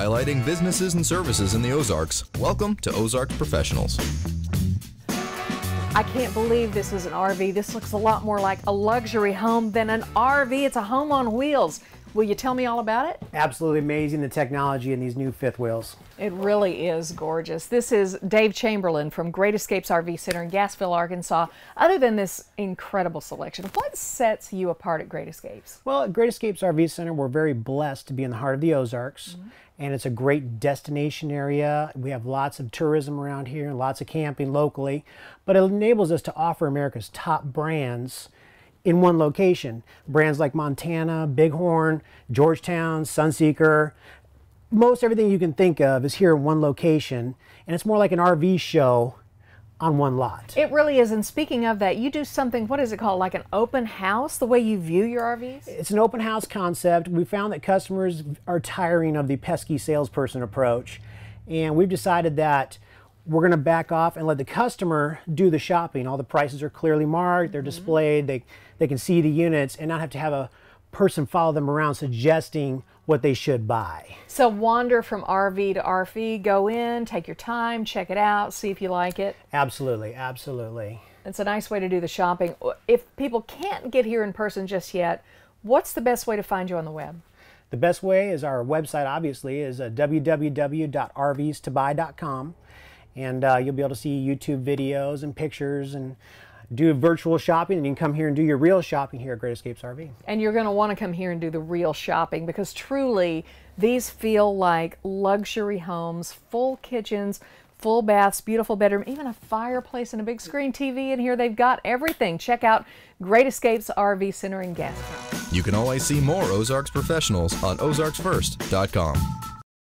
highlighting businesses and services in the Ozarks. Welcome to Ozarks Professionals. I can't believe this is an RV. This looks a lot more like a luxury home than an RV. It's a home on wheels. Will you tell me all about it? Absolutely amazing the technology in these new fifth wheels. It really is gorgeous. This is Dave Chamberlain from Great Escapes RV Center in Gassville, Arkansas. Other than this incredible selection, what sets you apart at Great Escapes? Well, at Great Escapes RV Center, we're very blessed to be in the heart of the Ozarks. Mm -hmm. And it's a great destination area. We have lots of tourism around here and lots of camping locally. But it enables us to offer America's top brands in one location. Brands like Montana, Bighorn, Georgetown, Sunseeker, most everything you can think of is here in one location. And it's more like an RV show on one lot. It really is. And speaking of that, you do something, what is it called, like an open house, the way you view your RVs? It's an open house concept. We found that customers are tiring of the pesky salesperson approach. And we've decided that we're going to back off and let the customer do the shopping. All the prices are clearly marked, they're mm -hmm. displayed, they, they can see the units and not have to have a person follow them around suggesting what they should buy. So wander from RV to RV, go in, take your time, check it out, see if you like it. Absolutely, absolutely. It's a nice way to do the shopping. If people can't get here in person just yet, what's the best way to find you on the web? The best way is our website, obviously, is uh, www.rvstobuy.com. And uh, you'll be able to see YouTube videos and pictures and do virtual shopping and you can come here and do your real shopping here at Great Escapes RV. And you're going to want to come here and do the real shopping because truly these feel like luxury homes, full kitchens, full baths, beautiful bedroom, even a fireplace and a big screen TV in here. They've got everything. Check out Great Escapes RV Center in Gastown. You can always see more Ozarks professionals on ozarksfirst.com.